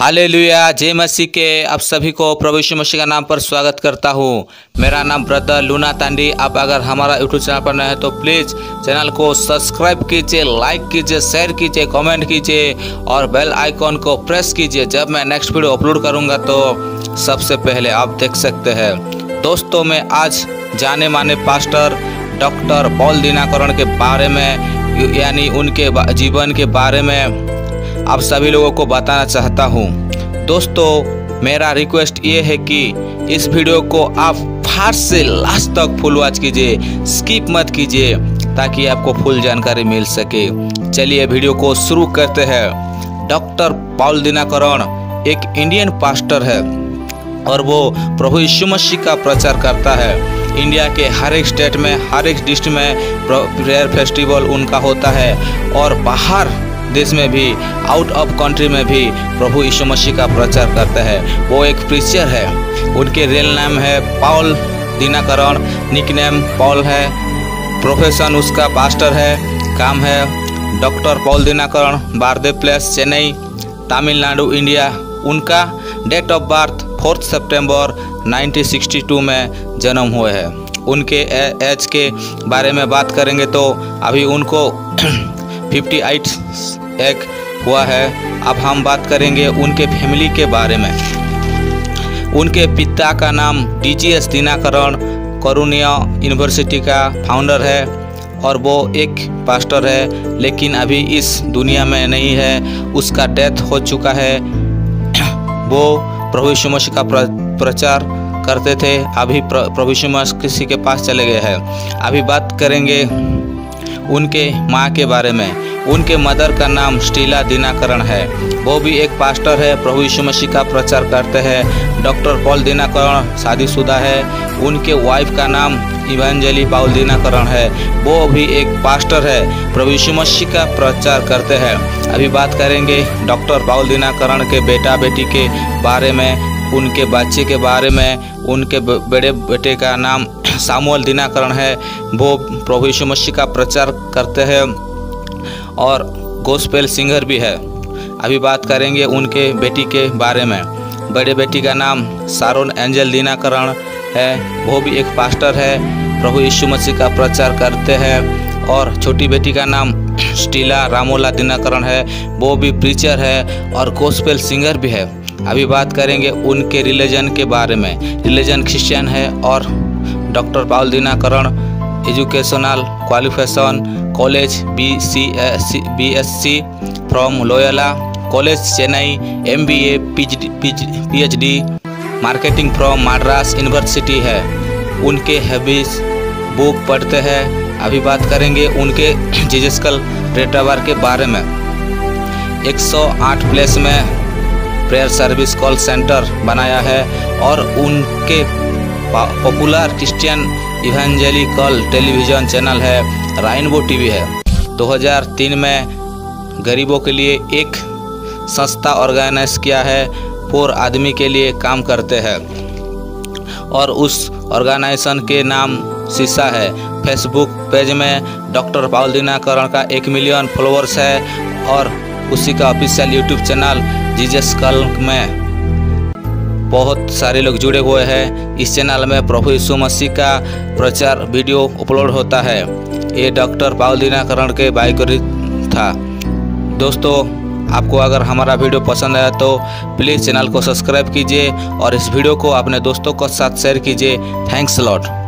Hallelujah, जय मसीह के। आप सभी को प्रभु यीशु मसीह का नाम पर स्वागत करता हूँ। मेरा नाम ब्रदर लूना तांडी। आप अगर हमारा यूट्यूब चैनल पर नए हैं तो प्लीज़ चैनल को सब्सक्राइब कीजिए, लाइक कीजिए, शेयर कीजिए, कमेंट कीजिए और बेल आइकॉन को प्रेस कीजिए। जब मैं नेक्स्ट वीडियो अपलोड करूँगा तो सबसे पहले आप देख सकते हैं। दोस्तों, मैं आज जाने माने पास्टर डॉक्टर पॉल दिनाकरण के बारे में, यानी उनके जीवन के बारे में आप सभी लोगों को बताना चाहता हूँ। दोस्तों, मेरा रिक्वेस्ट ये है कि इस वीडियो को आप फास्ट से लास्ट तक फुल वॉच कीजिए स्किप मत कीजिए, ताकि आपको फुल जानकारी मिल सके। चलिए वीडियो को शुरू करते हैं। डॉक्टर पाउल दिनाकरण एक इंडियन पास्टर है और वो प्रभु यीशु मसीह का प्रचार करता है। इंडिया के हर एक स्टेट में, हर एक डिस्ट्रिक्ट में प्रेयर फेस्टिवल उनका होता है और बाहर देश में भी आउट ऑफ़ कंट्री में भी प्रभु यीशु मसीह का प्रचार करते हैं। वो एक प्रीचर है। उनके रियल नाम है Paul Dhinakaran nick name Paul है। प्रोफेशन उसका पास्टर है। काम है doctor Paul Dhinakaran birth place Chennai Tamil Nadu India उनका डेट ऑफ़ बर्थ फोर्थ सितंबर 1962 में जन्म हुए हैं। उनके एज के बारे में बात करेंगे तो अभी उनको 58 एक हुआ है अब हम बात करेंगे उनके फैमिली के बारे में। उनके पिता का नाम D G S Dhinakaran Karunya university का फाउंडर है और वो एक पास्टर है लेकिन अभी इस दुनिया में नहीं है उसका डेथ हो चुका है। वो प्रभु यीशु का प्रचार करते थे अभी प्र, प्रभु यीशु किसी के पास चले गए हैं। अभी बात करेंगे उनके माँ के बारे में। उनके मदर का नाम स्टीला दिनाकरण है। वो भी एक पास्टर है, प्रभु यीशु मसीह का प्रचार करते हैं। डॉक्टर पॉल दिनाकरण शादीशुदा है। उनके वाइफ का नाम इवेंजली पाउल दिनाकरण है। वो भी एक पास्टर है, प्रभु यीशु मसीह का प्रचार करते हैं। अभी बात करेंगे डॉक्टर पाउल दिनाकरण के बेटा बेटी के बारे में, उनके बच्चे के बारे में। उनके बड़े बेटे का नाम सामुअल दिनाकरण है। वो प्रभु यीशु मसीह का प्रचार करते हैं। और गोस्पेल सिंगर भी है। अभी बात करेंगे उनके बेटी के बारे में। बड़े बेटी का नाम सारोन एंजल दीनाकरण है। वो भी एक पास्टर है। प्रभु यीशु मसीह का प्रचार करते हैं। और छोटी बेटी का नाम स्टीला रामोला दिनाकरण है। वो भी प्रीचर है और गोस्पेल सिंगर भी है। अभी बात करेंगे उनके रिलीजन के बारे में। रिलीजन क्रिश्चियन है और doctor Paul Dhinakaran educational qualification college S C from Loyola college Chennai M B A P H D marketing from Madras university है। उनके हैबिस बुक पढ़ते हैं। अभी बात करेंगे उनके जिजिस्कल डेटावर के बारे में। 108 प्लेस में प्रेयर सर्विस कॉल सेंटर बनाया है और उनके popular Christian evangelical television channel है, राइनबो टीवी है। 2003 में गरीबों के लिए एक संस्था ऑर्गेनाइज किया है फोर आदमी के लिए काम करते हैं। और उस ऑर्गेनाइजेशन के नाम शीशा है। फेसबुक पेज में डॉक्टर पाउल दिनाकरण का एक मिलियन फॉलोअर्स है और उसी का ऑफिशियल यूट्यूब चैनल जीजस कल में बहुत सारे लोग जुड़े हुए हैं। इस चैनल में प्रभु यीशु मसीह का प्रचार वीडियो अपलोड होता है। ये डॉक्टर पाउल दीनाकरण के बायोग्राफी था। दोस्तों, आपको अगर हमारा वीडियो पसंद आया तो प्लीज़ चैनल को सब्सक्राइब कीजिए और इस वीडियो को अपने दोस्तों के साथ शेयर कीजिए। Thanks lot.